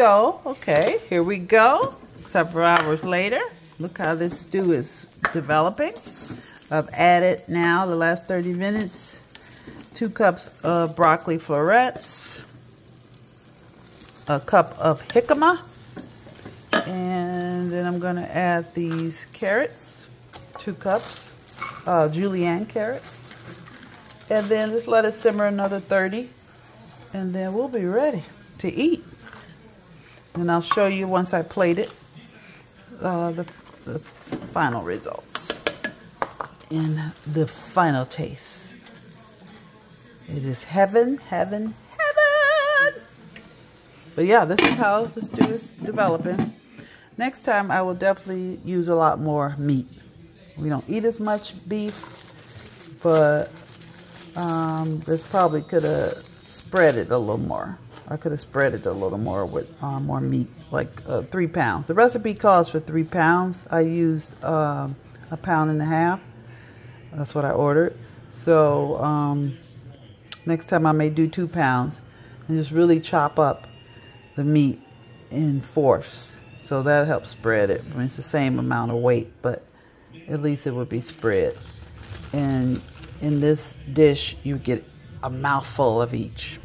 So, okay, here we go. Several hours later, look how this stew is developing. I've added now the last 30 minutes two cups of broccoli florets, a cup of jicama, and then I'm going to add these carrots, two cups, uh, julienne carrots, and then just let it simmer another 30, and then we'll be ready to eat. And I'll show you once I plate it uh, the, the final results and the final taste. It is heaven, heaven, heaven. But yeah, this is how the stew is developing. Next time, I will definitely use a lot more meat. We don't eat as much beef, but um, this probably could have spread it a little more. I could have spread it a little more with uh, more meat, like uh, three pounds. The recipe calls for three pounds. I used uh, a pound and a half. That's what I ordered. So um, next time I may do two pounds and just really chop up the meat in fourths. So that helps spread it. I mean, it's the same amount of weight, but at least it would be spread. And in this dish, you get a mouthful of each.